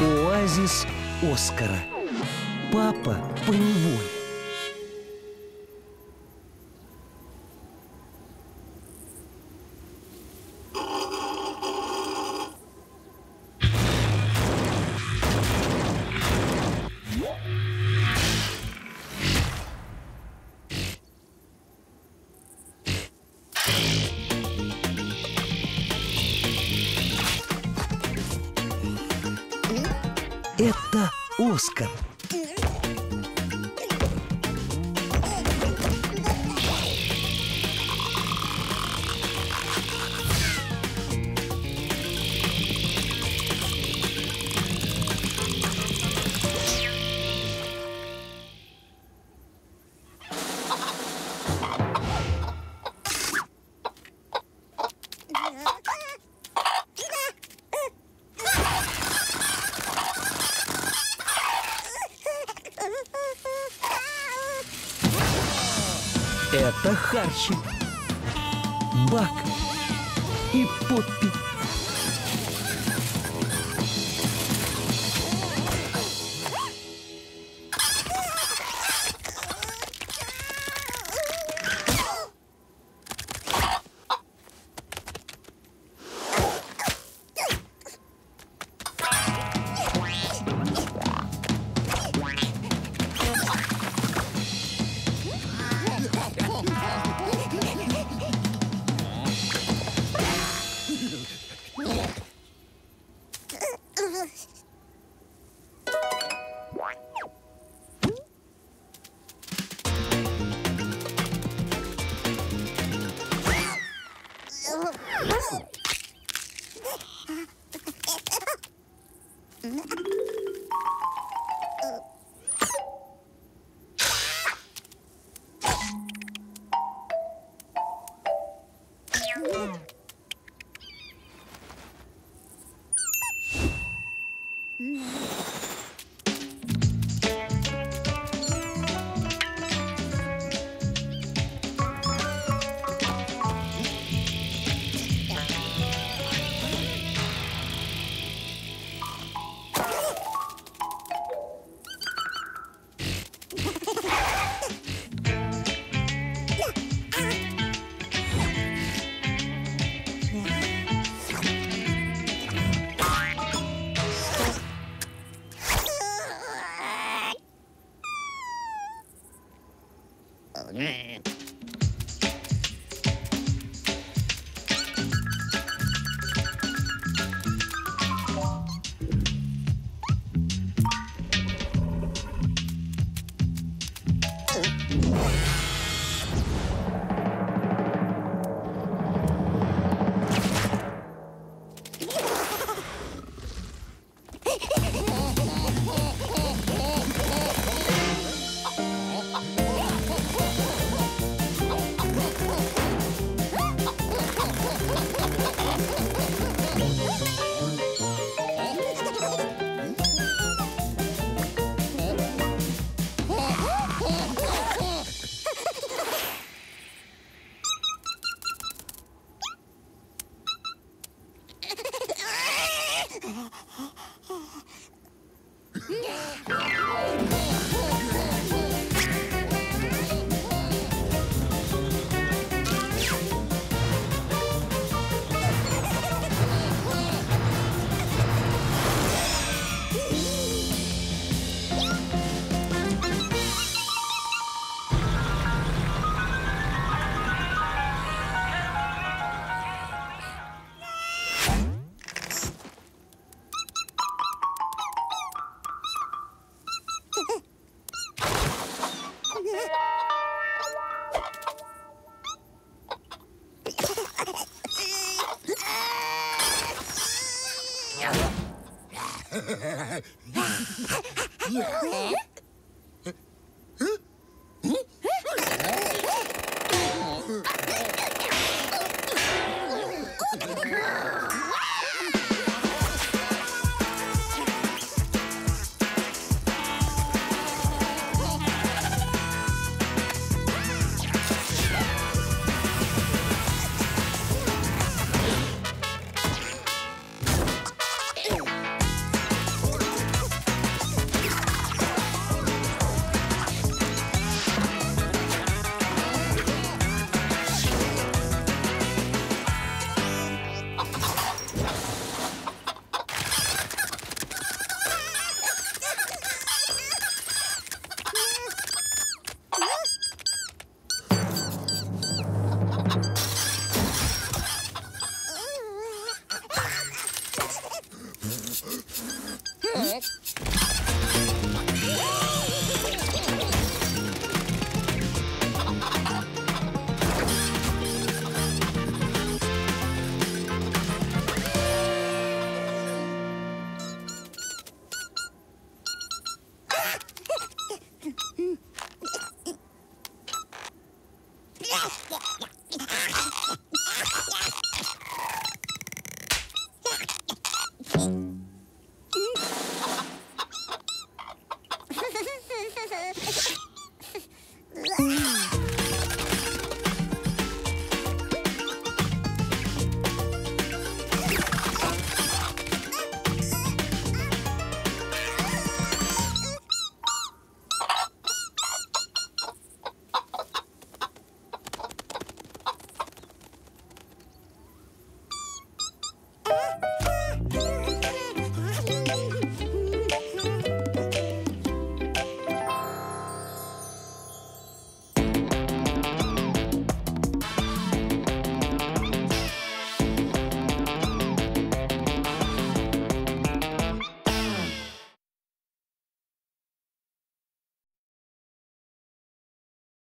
Оазис Оскара. Папа по неволе. Это Оскар. Это Харчи, Бак и Поппи. Mm-hmm. Yeah. yeah. podcast.